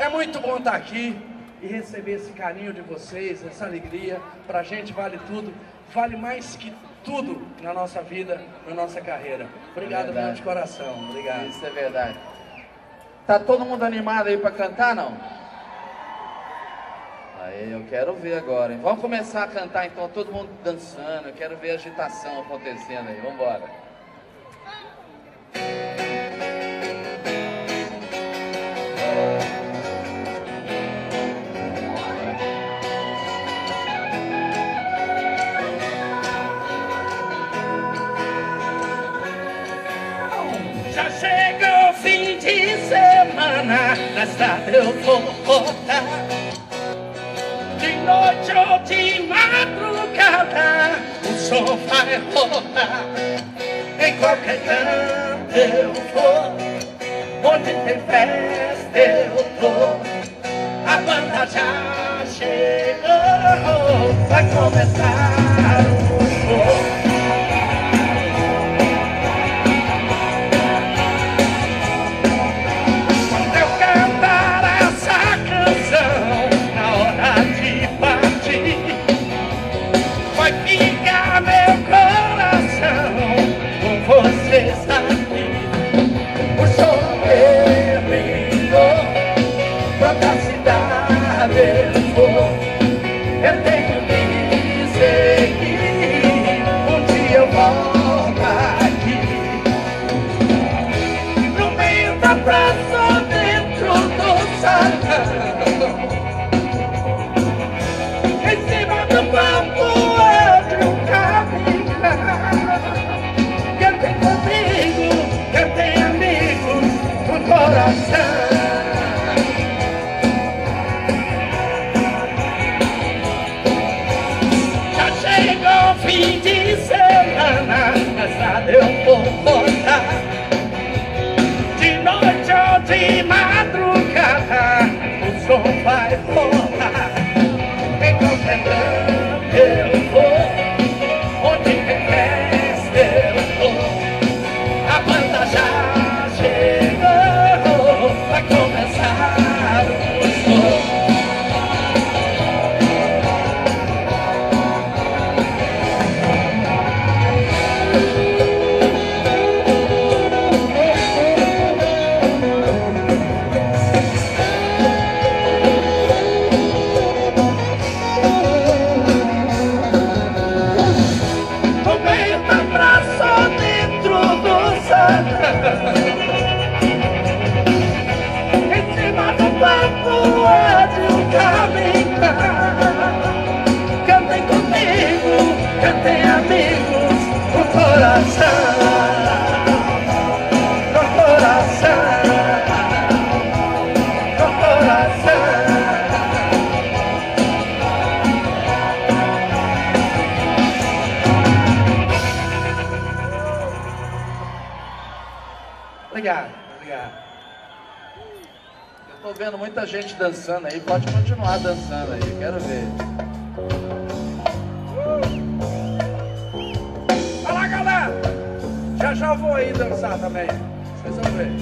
É muito bom estar aqui e receber esse carinho de vocês, essa alegria. Pra gente vale tudo, vale mais que tudo na nossa vida, na nossa carreira. Obrigado mesmo de coração. Obrigado. Isso é verdade. Tá todo mundo animado aí pra cantar, não? Aí, eu quero ver agora, hein? Vamos começar a cantar então, todo mundo dançando. Eu quero ver a agitação acontecendo aí. Vambora. Já semana, na estrada eu vou botar. De noite ou de madrugada, o som vai rolar. Em qualquer canto eu vou, onde tem festa eu tô. A banda já chegou, vai começar vocês eu vou botar Muita gente dançando aí, pode continuar dançando aí, quero ver. Lá, galera! Já já vou aí dançar também. Vocês vão ver.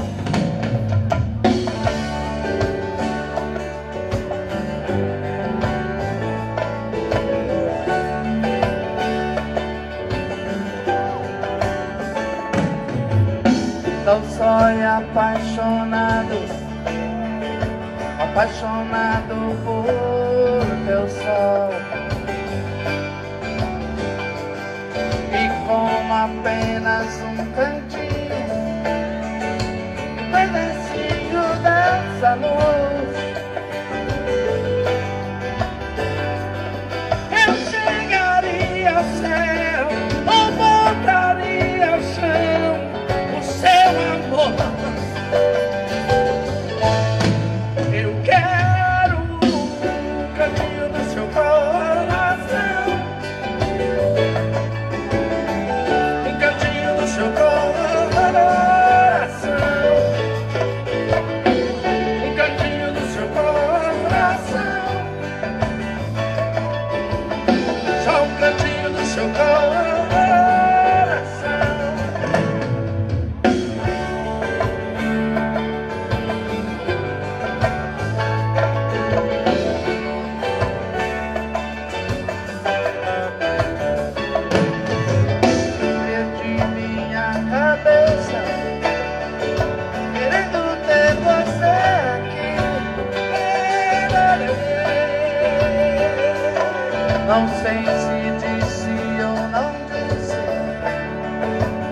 Tão só e apaixonado, apaixonado por teu sol. E como apenas um cantinho, um pedacinho dessa luz.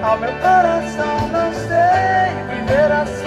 Ao meu coração não sei viver assim.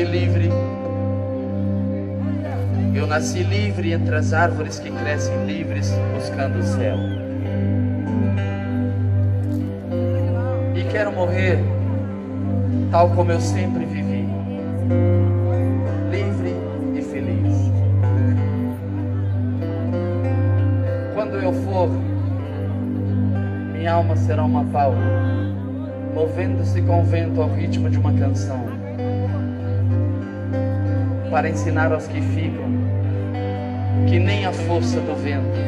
Nasci livre. Eu nasci livre entre as árvores que crescem livres buscando o céu. E quero morrer tal como eu sempre vivi, livre e feliz. Quando eu for, minha alma será uma palma, movendo-se com o vento ao ritmo de uma canção, para ensinar aos que ficam que nem a força do vento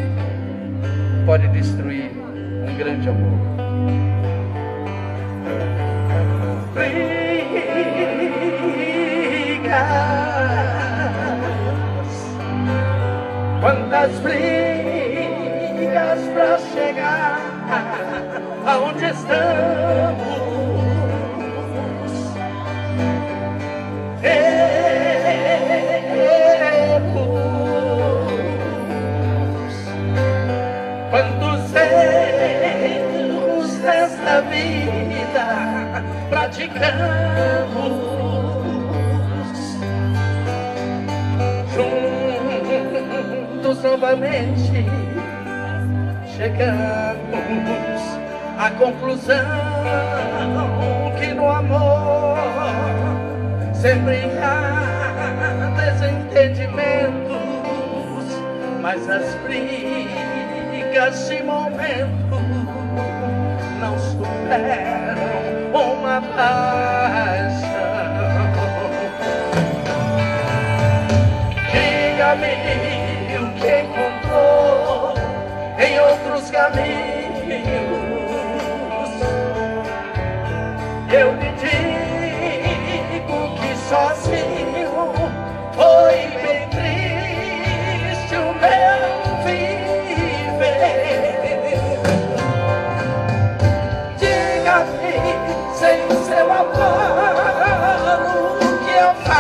pode destruir um grande amor. Quantas brigas para chegar aonde estamos? Desta vida praticamos? Juntos novamente chegamos à conclusão que no amor sempre há desentendimentos, mas as brigas de momento Oh, my God. Amor,